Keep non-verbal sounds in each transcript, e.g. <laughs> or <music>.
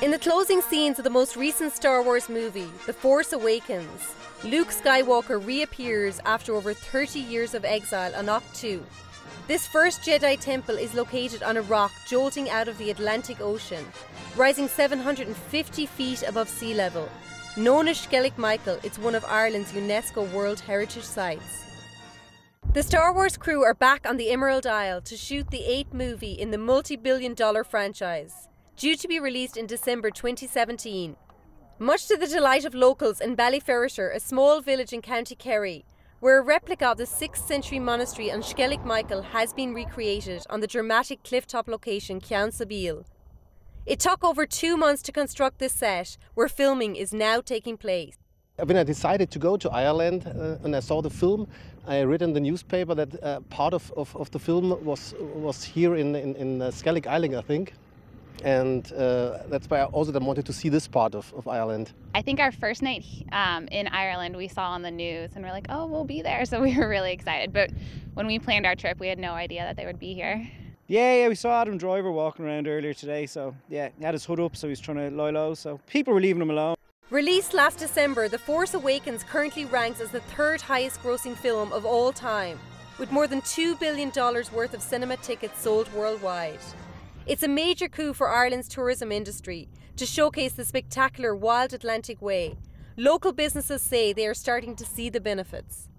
In the closing scenes of the most recent Star Wars movie, The Force Awakens, Luke Skywalker reappears after over 30 years of exile on Ahch-To. This first Jedi temple is located on a rock jolting out of the Atlantic Ocean, rising 750 feet above sea level. Known as Skellig Michael, it's one of Ireland's UNESCO World Heritage Sites. The Star Wars crew are back on the Emerald Isle to shoot the eighth movie in the multi billion dollar franchise, due to be released in December 2017. Much to the delight of locals in Ballyferriter, a small village in County Kerry, where a replica of the 6th century monastery on Skellig Michael has been recreated on the dramatic clifftop location Cian It took over two months to construct this set, where filming is now taking place. When I decided to go to Ireland uh, and I saw the film, I read in the newspaper that uh, part of, of, of, the film was, was here in, in, in uh, Skellig Island, I think and uh, that's why I also wanted to see this part of, of Ireland. I think our first night um, in Ireland we saw on the news and we're like, oh, we'll be there. <laughs> So we were really excited. But when we planned our trip, we had no idea that they would be here. Yeah, yeah, we saw Adam Driver walking around earlier today. So yeah, he had his hood up, so he's trying to lie low. So people were leaving him alone. Released last December, The Force Awakens currently ranks as the third highest grossing film of all time, with more than $2 billion worth of cinema tickets sold worldwide. It's a major coup for Ireland's tourism industry to showcase the spectacular Wild Atlantic Way. Local businesses say they are starting to see the benefits.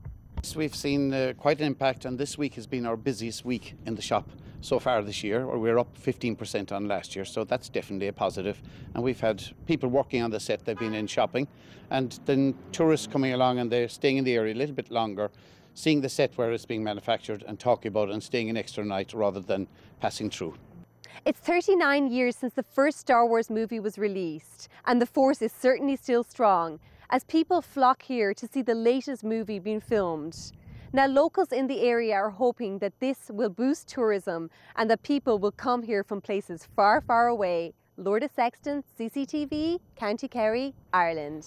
We've seen uh, quite an impact, and this week has been our busiest week in the shop so far this year, or we're up 15% on last year, so that's definitely a positive. And we've had people working on the set, they've been in shopping, and then tourists coming along and they're staying in the area a little bit longer, seeing the set where it's being manufactured and talking about it and staying an extra night rather than passing through. It's 39 years since the first Star Wars movie was released, and the force is certainly still strong as people flock here to see the latest movie being filmed. Now, locals in the area are hoping that this will boost tourism and that people will come here from places far, far away. Lourda Sexton, CCTV, County Kerry, Ireland.